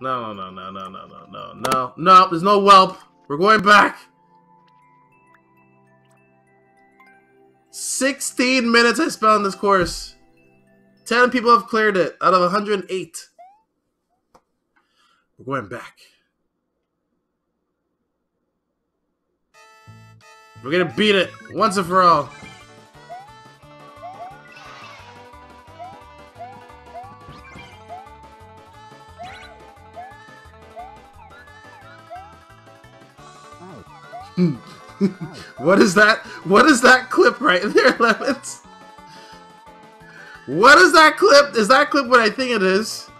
No, no, no, no, no, no, no, no, no. There's no whelp. We're going back. 16 minutes I spent on this course. 10 people have cleared it out of 108. We're going back. We're gonna beat it once and for all. what is that? What is that clip right there, Lemons? What is that clip? Is that clip what I think it is?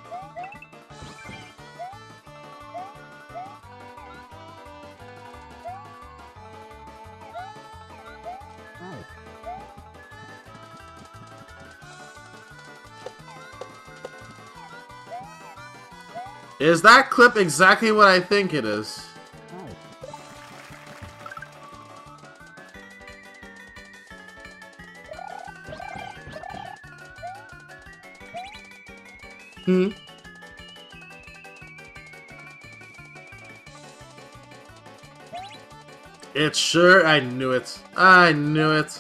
Is that clip exactly what I think it is? Hmm? It's sure, I knew it. I knew it.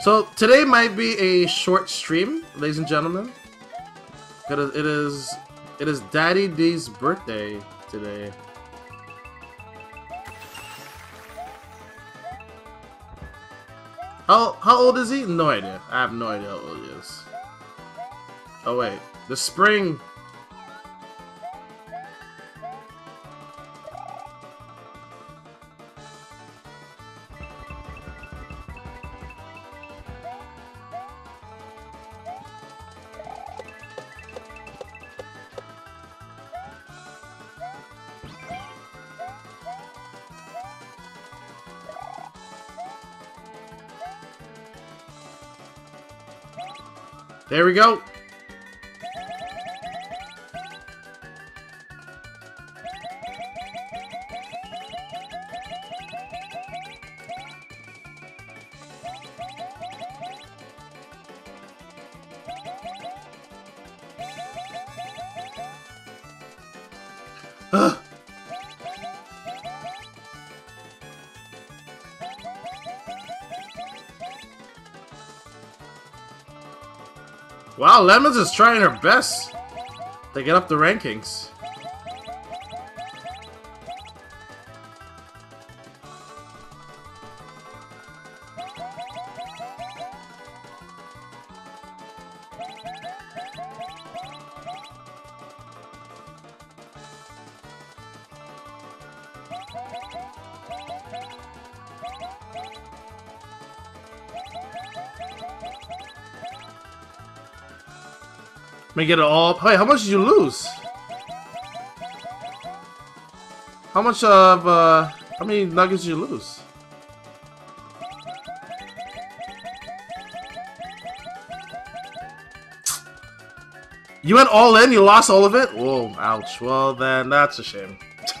So today might be a short stream, ladies and gentlemen. Because it is it is Daddy D's birthday today. How how old is he? No idea. I have no idea how old he is. Oh wait, the spring. There we go. Wow, Lemons is trying her best to get up the rankings. May get it all. Hey, how much did you lose? How much of uh? How many nuggets did you lose? You went all in. You lost all of it. Whoa! Ouch. Well, then that's a shame.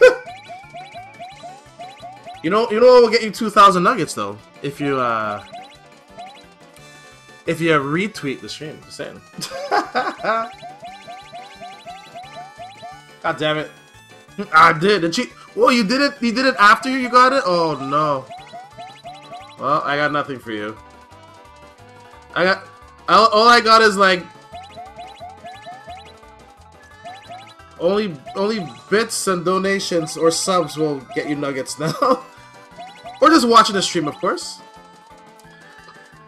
you know. You know what will get you two thousand nuggets though if you uh if you retweet the stream. Just saying. God damn it. I did. Did she? Well, you did it? You did it after you got it? Oh, no. Well, I got nothing for you. I got... All, all I got is, like... Only, only bits and donations or subs will get you nuggets now. or just watching the stream, of course.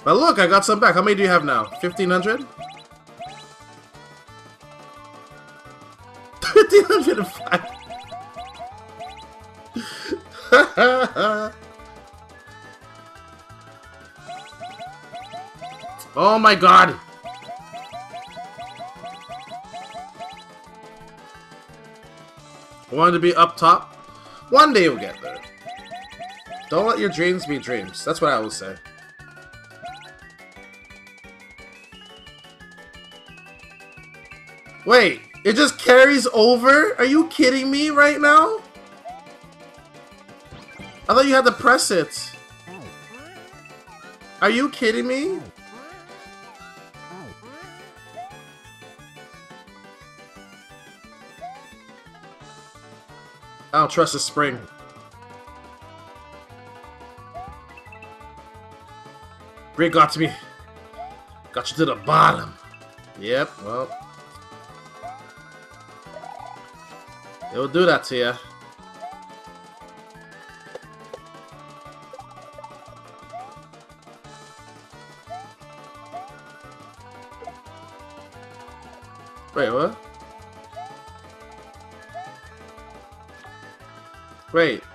But look, I got some back. How many do you have now? 1,500? 1,505. oh my god! Wanted to be up top? One day you'll get there. Don't let your dreams be dreams. That's what I always say. Wait, it just carries over? Are you kidding me right now? I thought you had to press it. Are you kidding me? I don't trust the spring. Ray got to me. Got you to the bottom. Yep, well. It will do that to you. Wait, what? Wait.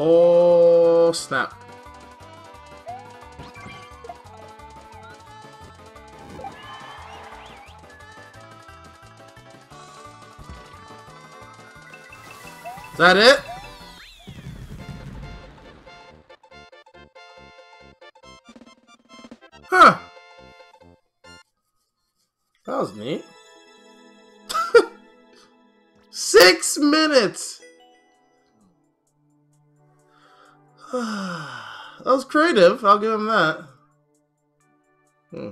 Oh, snap. Is that it? Huh. That was neat. Six minutes! that was creative. I'll give him that. Hmm.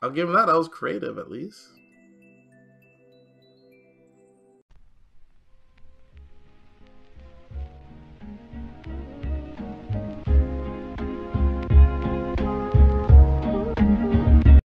I'll give him that. That was creative, at least.